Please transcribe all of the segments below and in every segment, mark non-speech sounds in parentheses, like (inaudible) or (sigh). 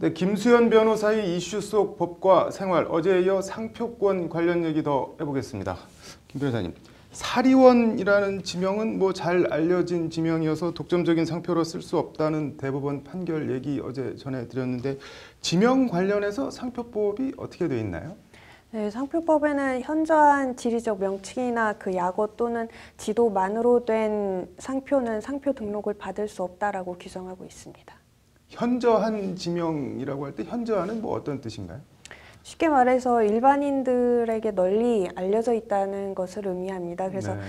네, 김수현 변호사의 이슈 속 법과 생활 어제에 이어 상표권 관련 얘기 더 해보겠습니다. 김 변호사님, 사리원이라는 지명은 뭐 잘 알려진 지명이어서 독점적인 상표로 쓸 수 없다는 대법원 판결 얘기 어제 전해드렸는데 지명 관련해서 상표법이 어떻게 돼 있나요? 네, 상표법에는 현저한 지리적 명칭이나 그 약어 또는 지도만으로 된 상표는 상표 등록을 받을 수 없다라고 규정하고 있습니다. 현저한 지명이라고 할 때 현저한은 뭐 어떤 뜻인가요? 쉽게 말해서 일반인들에게 널리 알려져 있다는 것을 의미합니다. 그래서 네.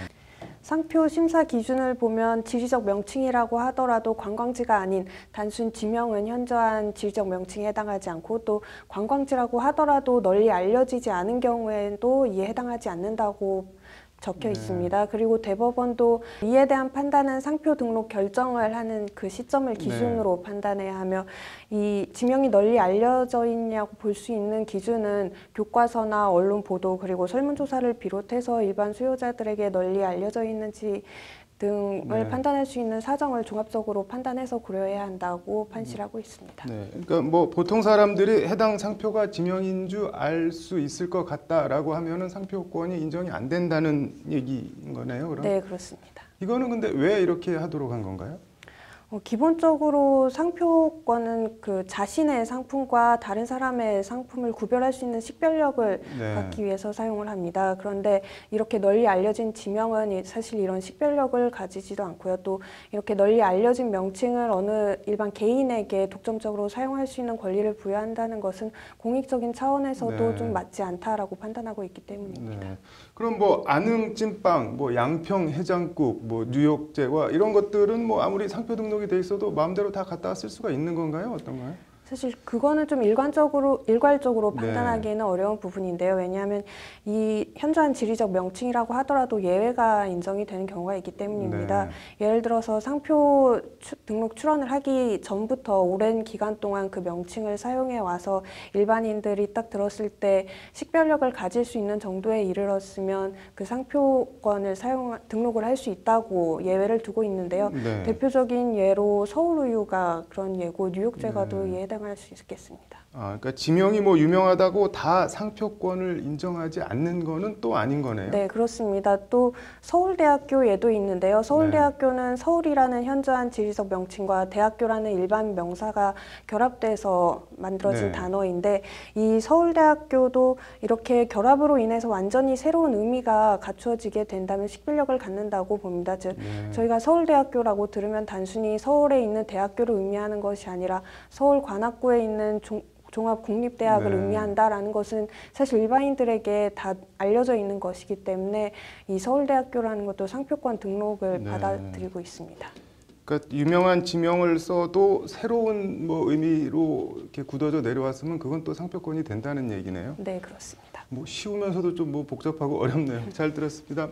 상표 심사 기준을 보면 지리적 명칭이라고 하더라도 관광지가 아닌 단순 지명은 현저한 지리적 명칭에 해당하지 않고 또 관광지라고 하더라도 널리 알려지지 않은 경우에도 이에 해당하지 않는다고 적혀 네. 있습니다. 그리고 대법원도 이에 대한 판단은 상표 등록 결정을 하는 그 시점을 네. 기준으로 판단해야 하며 이 지명이 널리 알려져 있냐고 볼 수 있는 기준은 교과서나 언론 보도 그리고 설문조사를 비롯해서 일반 수요자들에게 널리 알려져 있는지 등을 네. 판단할 수 있는 사정을 종합적으로 판단해서 고려해야 한다고 판시하고 있습니다. 네, 그러니까 뭐 보통 사람들이 해당 상표가 지명인 줄 알 수 있을 것 같다라고 하면은 상표권이 인정이 안 된다는 얘기인 거네요. 그럼 네, 그렇습니다. 이거는 근데 왜 이렇게 하도록 한 건가요? 어, 기본적으로 상표권은 그 자신의 상품과 다른 사람의 상품을 구별할 수 있는 식별력을 네. 갖기 위해서 사용을 합니다. 그런데 이렇게 널리 알려진 지명은 이- 사실 이런 식별력을 가지지도 않고요. 또 이렇게 널리 알려진 명칭을 어느 일반 개인에게 독점적으로 사용할 수 있는 권리를 부여한다는 것은 공익적인 차원에서도 네. 좀 맞지 않다라고 판단하고 있기 때문입니다. 네. 그럼 뭐 안흥 찐빵, 뭐 양평 해장국, 뭐 뉴욕제와 이런 것들은 뭐 아무리 상표 등록 이 돼 있어도 마음대로 다 갖다 쓸 수가 있는 건가요? 어떤가요? 사실 그거는 좀 일관적으로 일괄적으로 네. 판단하기에는 어려운 부분인데요. 왜냐하면 이 현저한 지리적 명칭이라고 하더라도 예외가 인정이 되는 경우가 있기 때문입니다. 네. 예를 들어서 상표 추- 등록 출원을 하기 전부터 오랜 기간 동안 그 명칭을 사용해 와서 일반인들이 딱 들었을 때 식별력을 가질 수 있는 정도에 이르렀으면 그 상표권을 사용 등록을 할 수 있다고 예외를 두고 있는데요. 네. 대표적인 예로 서울우유가 그런 예고 뉴욕제가도 네. 이에 해당할 수 있겠습니다. 아, 그러니까 지명이 뭐 유명하다고 다 상표권을 인정하지 않는 거는 또 아닌 거네요. 네, 그렇습니다. 또 서울대학교 예도 있는데요. 서울대학교는 서울이라는 현저한 지리적 명칭과 대학교라는 일반 명사가 결합돼서 만들어진 네. 단어인데 이 서울대학교도 이렇게 결합으로 인해서 완전히 새로운 의미가 갖추어지게 된다면 식별력을 갖는다고 봅니다. 즉 네. 저희가 서울대학교라고 들으면 단순히 서울에 있는 대학교를 의미하는 것이 아니라 서울 관악구에 있는 종, 종합국립대학을 네. 의미한다라는 것은 사실 일반인들에게 다 알려져 있는 것이기 때문에 이 서울대학교라는 것도 상표권 등록을 네. 받아들이고 있습니다. 그러니까 유명한 지명을 써도 새로운 뭐 의미로 이렇게 굳어져 내려왔으면 그건 또 상표권이 된다는 얘기네요. 네, 그렇습니다. 뭐 쉬우면서도 좀 뭐 복잡하고 어렵네요. (laughs) 잘 들었습니다.